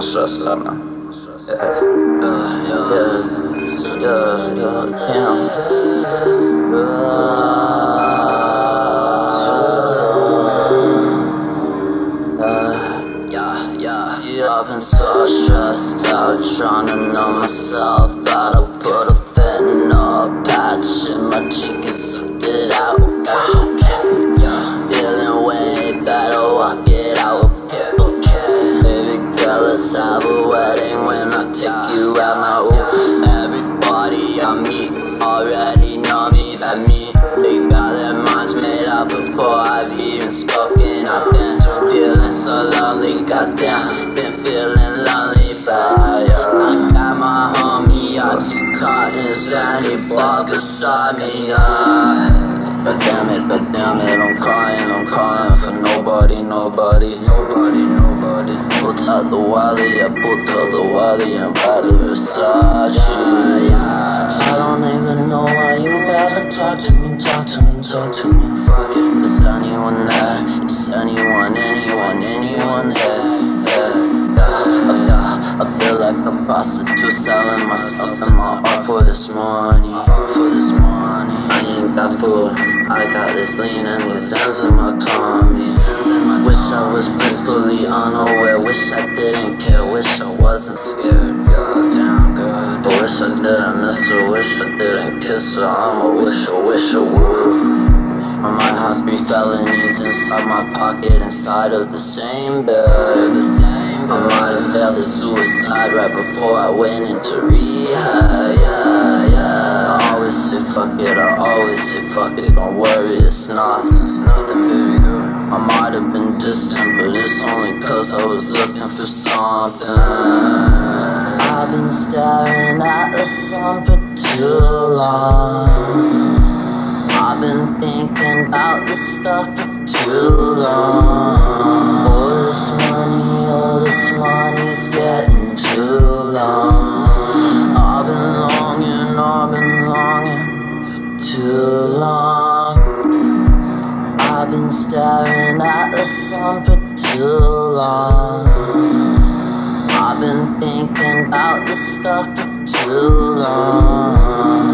Stressed out, man. Yeah, yeah, yeah, yeah, yeah, I've been so stressed out, trying to know myself. I put a when I take you out now. Ooh, everybody I meet already know me, that me. They got their minds made up before I've even spoken. I've been feeling so lonely, goddamn. Been feeling lonely, but. I got my homie Oxycontin, and he bought beside me, yeah. But damn it, but damn it, I'm crying, I'm crying for nobody, nobody, nobody, nobody. Out I put the Versace. I don't even know why you gotta talk to me, talk to me, talk to me. Fuck it, it, is anyone there? Is anyone, anyone, anyone there? Yeah, I feel, I feel like a prostitute selling myself and my heart for this money, for this money. I ain't got food, I got this lean and these ends in my tummy. Wish I was blissfully unaware, wish I didn't care, wish I wasn't scared. Goddamn. But wish I didn't miss her, wish I didn't kiss her. I'm a wish, a wish, a woo. I might have three felonies inside my pocket, inside of the same bed. I might have failed a suicide right before I went into rehab. Yeah. Fuck it. Don't worry, it's nothing, it's nothing. I might have been distant, but it's only cause I was looking for something. I've been staring at the sun for too long. I've been thinking about this stuff for too long. I've been staring at the sun for too long. I've been thinking about this stuff for too long.